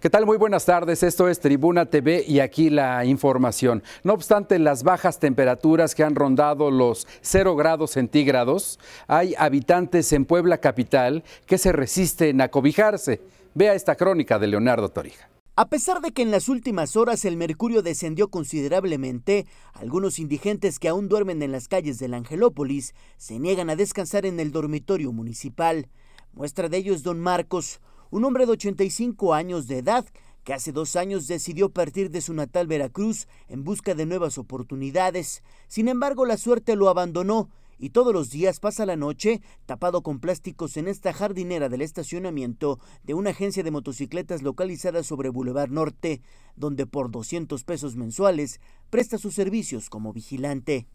¿Qué tal? Muy buenas tardes. Esto es Tribuna TV y aquí la información. No obstante las bajas temperaturas que han rondado los 0 grados centígrados, hay habitantes en Puebla capital que se resisten a cobijarse. Vea esta crónica de Leonardo Torija. A pesar de que en las últimas horas el mercurio descendió considerablemente, algunos indigentes que aún duermen en las calles de la Angelópolis se niegan a descansar en el dormitorio municipal. Muestra de ello es don Marcos, un hombre de 85 años de edad que hace dos años decidió partir de su natal Veracruz en busca de nuevas oportunidades. Sin embargo, la suerte lo abandonó y todos los días pasa la noche tapado con plásticos en esta jardinera del estacionamiento de una agencia de motocicletas localizada sobre Boulevard Norte, donde por 200 pesos mensuales presta sus servicios como vigilante.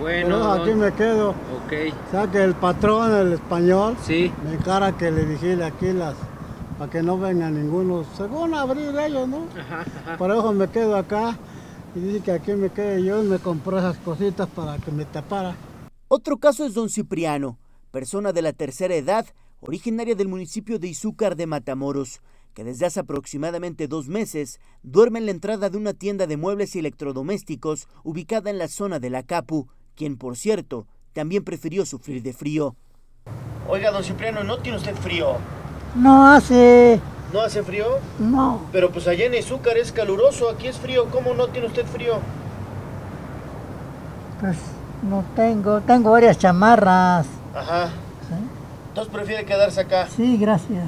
Bueno, aquí me quedo. Ok. O sea que el patrón, el español, Sí. me encara que le vigile aquí las para que no venga ninguno, según abrir ellos, ¿no? Ajá, ajá. Por eso me quedo acá y dice que aquí me quede yo y me compró esas cositas para que me tapara. Otro caso es don Cipriano, persona de la tercera edad, originaria del municipio de Izúcar de Matamoros, que desde hace aproximadamente dos meses duerme en la entrada de una tienda de muebles y electrodomésticos ubicada en la zona de la Capu, quien por cierto también prefirió sufrir de frío. Oiga, don Cipriano, ¿no tiene usted frío? No hace, ¿No hace frío? no, Pero pues allá en Izúcar es caluroso, aquí es frío, ¿cómo no tiene usted frío? pues no tengo, tengo varias chamarras. Ajá. Entonces prefiere quedarse acá. Sí, gracias.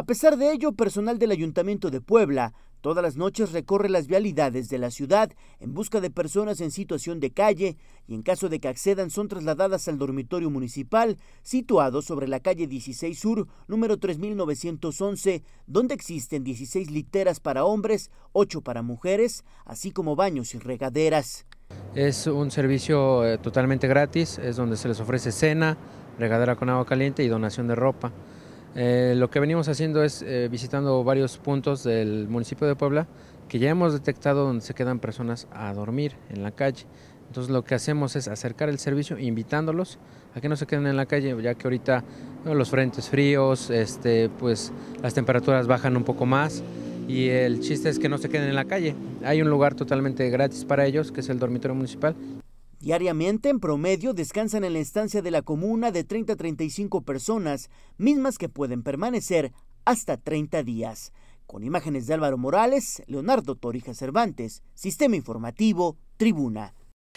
A pesar de ello, personal del Ayuntamiento de Puebla todas las noches recorre las vialidades de la ciudad en busca de personas en situación de calle y en caso de que accedan son trasladadas al dormitorio municipal situado sobre la calle 16 Sur, número 3911, donde existen 16 literas para hombres, 8 para mujeres, así como baños y regaderas. Es un servicio eh, totalmente gratis, es donde se les ofrece cena, regadera con agua caliente y donación de ropa. Eh, lo que venimos haciendo es eh, visitando varios puntos del municipio de Puebla que ya hemos detectado donde se quedan personas a dormir en la calle. Entonces lo que hacemos es acercar el servicio invitándolos a que no se queden en la calle, ya que ahorita bueno, los frentes fríos, este, pues las temperaturas bajan un poco más y el chiste es que no se queden en la calle. Hay un lugar totalmente gratis para ellos, que es el dormitorio municipal. Diariamente, en promedio, descansan en la estancia de la comuna de 30 a 35 personas, mismas que pueden permanecer hasta 30 días. Con imágenes de Álvaro Morales, Leonardo Torija Cervantes, Sistema Informativo, Tribuna.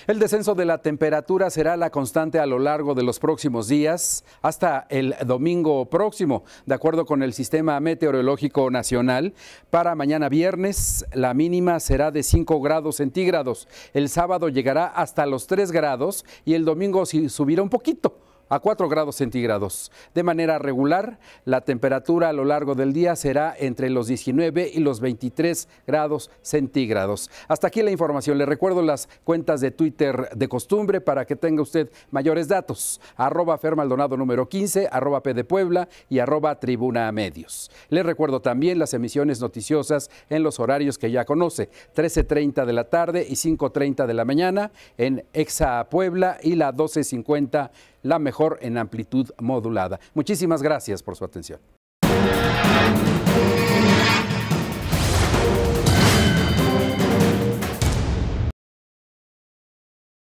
El descenso de la temperatura será la constante a lo largo de los próximos días hasta el domingo próximo, de acuerdo con el Sistema Meteorológico Nacional. Para mañana viernes la mínima será de 5 grados centígrados, el sábado llegará hasta los 3 grados y el domingo subirá un poquito a 4 grados centígrados. De manera regular, la temperatura a lo largo del día será entre los 19 y los 23 grados centígrados. Hasta aquí la información. Le recuerdo las cuentas de Twitter de costumbre para que tenga usted mayores datos. Arroba Fermaldonado número 15, arroba P de Puebla y arroba Tribuna Medios. Le recuerdo también las emisiones noticiosas en los horarios que ya conoce, 13.30 de la tarde y 5.30 de la mañana en Exa Puebla y la 12.50 la mejor en amplitud modulada. Muchísimas gracias por su atención.